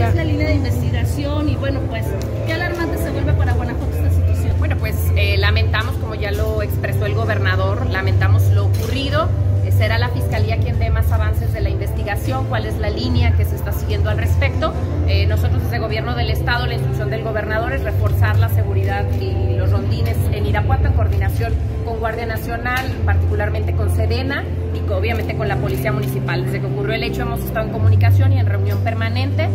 ¿Cuál es la línea de investigación? Y bueno, pues, ¿qué alarmante se vuelve para Guanajuato esta situación? Bueno, pues eh, lamentamos, como ya lo expresó el gobernador, lamentamos lo ocurrido. Eh, será la Fiscalía quien dé más avances de la investigación, cuál es la línea que se está siguiendo al respecto. Eh, nosotros desde el gobierno del Estado, la instrucción del gobernador es reforzar la seguridad y los rondines en Irapuato en coordinación con Guardia Nacional, particularmente con Sedena y obviamente con la Policía Municipal. Desde que ocurrió el hecho hemos estado en comunicación y en reunión permanente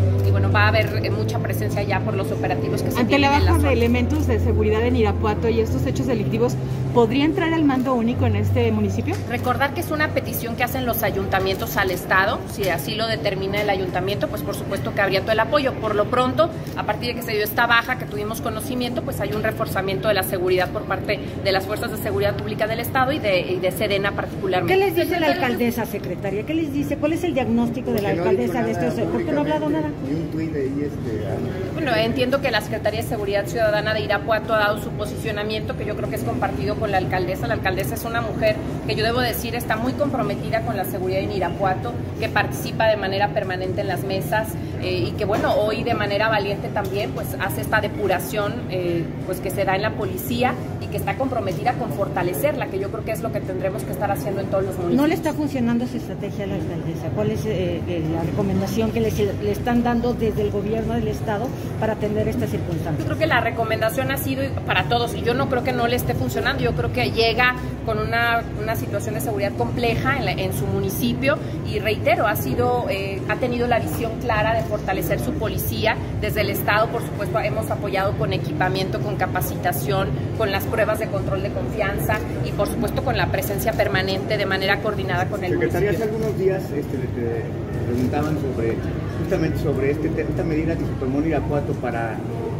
bueno, va a haber eh, mucha presencia ya por los operativos que se Ante la baja de elementos de seguridad en Irapuato y estos hechos delictivos, ¿podría entrar el mando único en este municipio? Recordar que es una petición que hacen los ayuntamientos al Estado, si así lo determina el ayuntamiento, pues por supuesto que habría todo el apoyo. Por lo pronto, a partir de que se dio esta baja, que tuvimos conocimiento, pues hay un reforzamiento de la seguridad por parte de las fuerzas de seguridad pública del Estado y de, y de Sedena particularmente. ¿Qué les dice la alcaldesa, secretaria? ¿Qué les dice? ¿Cuál es el diagnóstico de la alcaldesa de estos? ¿Por qué no ha hablado nada? Ni un tuit de ahí, este, Bueno, entiendo que la Secretaría de Seguridad Ciudadana de Irapuato ha dado su posicionamiento, que yo creo que es compartido con la alcaldesa. La alcaldesa es una mujer que yo debo decir está muy comprometida con la seguridad en Irapuato, que participa de manera permanente en las mesas eh, y que, bueno, hoy de manera valiente también, pues hace esta depuración, eh, pues que se da en la policía y que está comprometida con fortalecerla, que yo creo que es lo que tendremos que estar haciendo en todos los municipios. ¿No le está funcionando su estrategia a la alcaldesa? ¿Cuál es eh, la recomendación que le están dando desde el gobierno del Estado para atender estas Yo circunstancias? creo que la recomendación ha sido para todos y yo no creo que no le esté funcionando, yo creo que llega con una, una situación de seguridad compleja en, la- en su municipio y reitero, ha sido, ha tenido la visión clara de fortalecer su policía. Desde el Estado, por supuesto, hemos apoyado con equipamiento, con capacitación, con las pruebas de control de confianza y por supuesto con la presencia permanente de manera coordinada con el Secretaría, hace municipio. algunos días este, le preguntaban sobre justamente sobre este, te- esta medida que se tomó en Irapuato para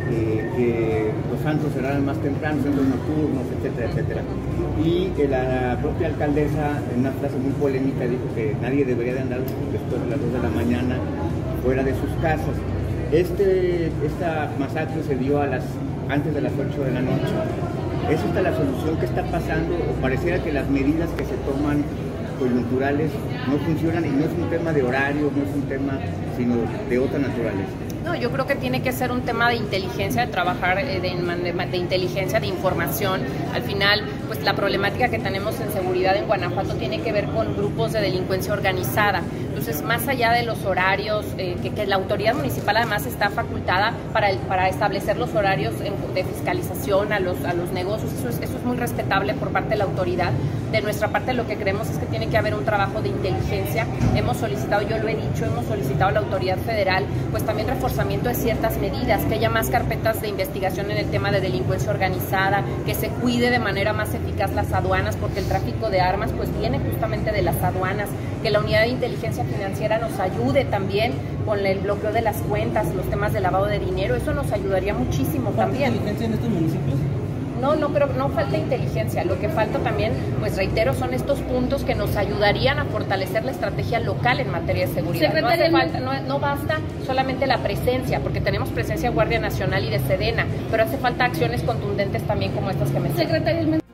eh, que los santos cerraran más temprano, centros nocturnos, etcétera, etcétera. Y que la propia alcaldesa, en una frase muy polémica, dijo que nadie debería de andar después de las 2 de la mañana fuera de sus casas. Este, esta masacre se dio a las, antes de las 8 de la noche. ¿Es esta la solución que está pasando? ¿O pareciera que las medidas que se toman coyunturales no funcionan y no es un tema de horario, no es un tema sino de otra naturaleza? No, yo creo que tiene que ser un tema de inteligencia, de trabajar eh, de, inteligencia, de información. Al final, pues la problemática que tenemos en seguridad en Guanajuato tiene que ver con grupos de delincuencia organizada. Entonces, más allá de los horarios, eh, que, la autoridad municipal además está facultada para, para establecer los horarios de fiscalización a los, a los negocios, eso es, eso es muy respetable por parte de la autoridad. De nuestra parte, lo que creemos es que tiene que haber un trabajo de inteligencia. Hemos solicitado, yo lo he dicho, hemos solicitado a la autoridad federal, pues también reforzamiento de ciertas medidas, que haya más carpetas de investigación en el tema de delincuencia organizada, que se cuide de manera más eficaz las aduanas, porque el tráfico de armas pues viene justamente de las aduanas, que la unidad de inteligencia financiera nos ayude también con el bloqueo de las cuentas, los temas de lavado de dinero, eso nos ayudaría muchísimo también. inteligencia en estos municipios? No, no, pero no falta inteligencia. Lo que falta también, pues reitero, son estos puntos que nos ayudarían a fortalecer la estrategia local en materia de seguridad. No, hace falta, no, no basta solamente la presencia, porque tenemos presencia de Guardia Nacional y de Sedena, pero hace falta acciones contundentes también como estas que el